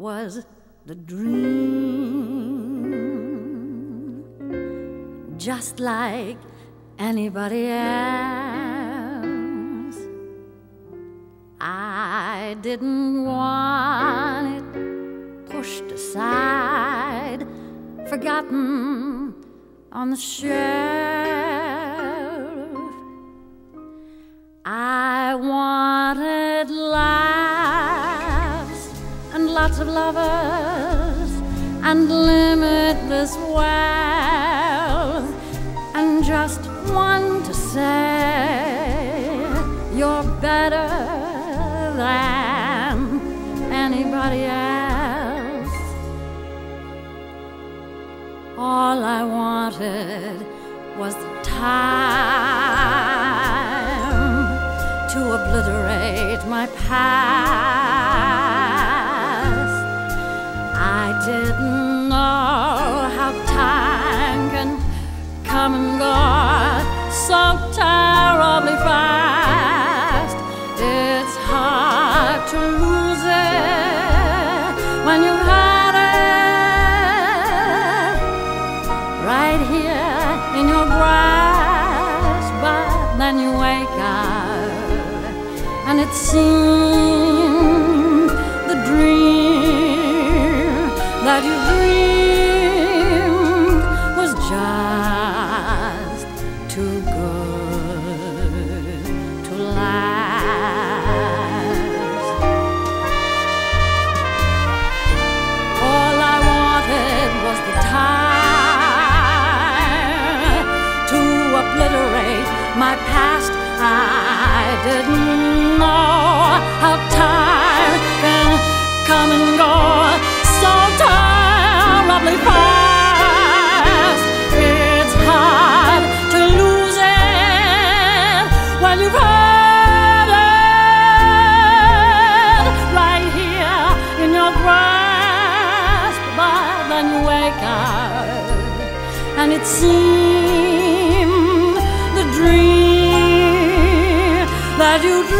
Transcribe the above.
was the dream, just like anybody else. I didn't want it pushed aside, forgotten on the shelf. Lots of lovers and limitless wealth, and just one to say you're better than anybody else. All I wanted was the time to obliterate my past. So terribly fast. It's hard to lose it when you've had it right here in your grasp. But then you wake up and it seems the dream that you dreamed too wake up and it seems the dream that you dreamed